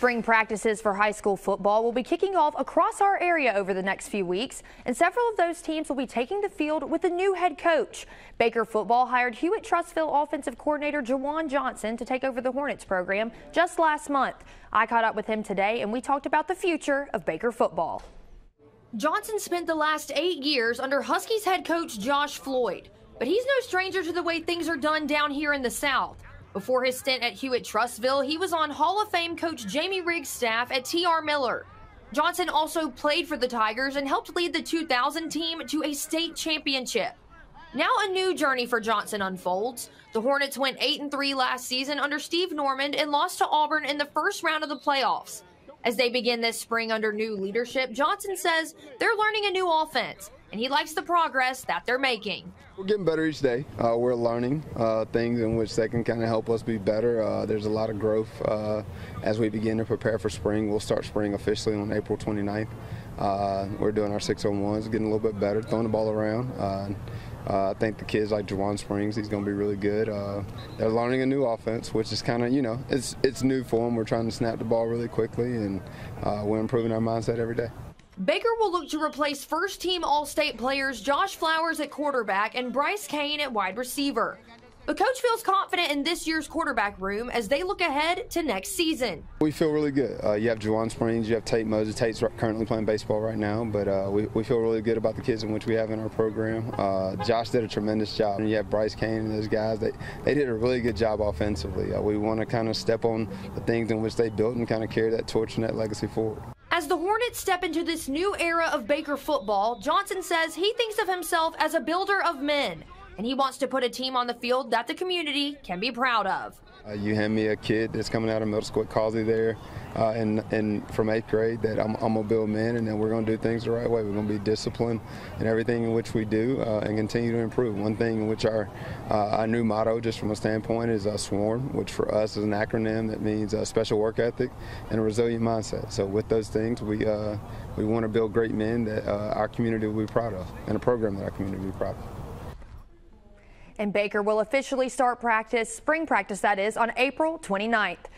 Spring practices for high school football will be kicking off across our area over the next few weeks, and several of those teams will be taking the field with a new head coach. Baker football hired Hewitt-Trussville offensive coordinator Juan Johnson to take over the Hornets program just last month. I caught up with him today, and we talked about the future of Baker football. Johnson spent the last eight years under Huskies head coach Josh Floyd, but he's no stranger to the way things are done down here in the South. Before his stint at Hewitt Trussville, he was on Hall of Fame coach Jamie Riggs' staff at TR Miller. Johnson also played for the Tigers and helped lead the 2000 team to a state championship. Now a new journey for Johnson unfolds. The Hornets went 8 and 3 last season under Steve Norman and lost to Auburn in the first round of the playoffs. As they begin this spring under new leadership, Johnson says they're learning a new offense and he likes the progress that they're making. We're getting better each day. Uh, we're learning uh, things in which they can kind of help us be better. Uh, there's a lot of growth uh, as we begin to prepare for spring. We'll start spring officially on April 29th. Uh, we're doing our 601s, getting a little bit better, throwing the ball around. Uh, I think the kids like Jawan Springs, he's going to be really good. they're learning a new offense, which is kind of, you know, it's, it's new for them. We're trying to snap the ball really quickly, and we're improving our mindset every day. Baker will look to replace first team All State players Josh Flowers at quarterback and Bryce Kane at wide receiver. The coach feels confident in this year's quarterback room as they look ahead to next season. We feel really good. Uh, you have Jawan Springs, you have Tate Moses. Tate's currently playing baseball right now, but uh, we, we, feel really good about the kids in which we have in our program. Uh, Josh did a tremendous job. And you have Bryce Kane and those guys. They, they did a really good job offensively. Uh, we want to kind of step on the things in which they built and kind of carry that torch and that legacy forward. As the Hornets step into this new era of Baker football, Johnson says he thinks of himself as a builder of men, and he wants to put a team on the field that the community can be proud of. Uh, you hand me a kid that's coming out of middle school at Causey there, uh, and, and from eighth grade that I'm, I'm going to build men, and then we're going to do things the right way. We're going to be disciplined in everything in which we do uh, and continue to improve. One thing in which our, uh, our new motto, just from a standpoint, is uh, SWARM, which for us is an acronym that means uh, special work ethic and a resilient mindset. So with those things, we, uh, we want to build great men that our community will be proud of and a program that our community will be proud of. And Baker will officially start practice, spring practice that is, on April 29th.